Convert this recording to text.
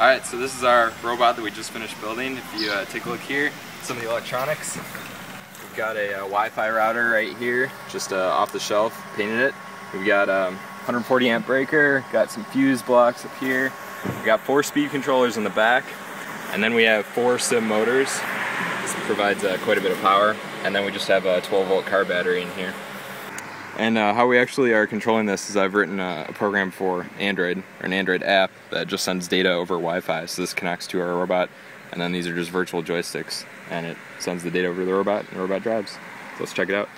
Alright, so this is our robot that we just finished building. If you uh, take a look here, some of the electronics. We've got a uh, Wi-Fi router right here, just uh, off the shelf, painted it. We've got um, 140 amp breaker, got some fuse blocks up here. We've got four speed controllers in the back, and then we have four CIM motors. This provides uh, quite a bit of power, and then we just have a 12 volt car battery in here. And uh, how we actually are controlling this is I've written a, a, program for Android, or an Android app, that just sends data over Wi-Fi. So this connects to our robot, and then these are just virtual joysticks, and it sends the data over to the robot, and the robot drives. So let's check it out.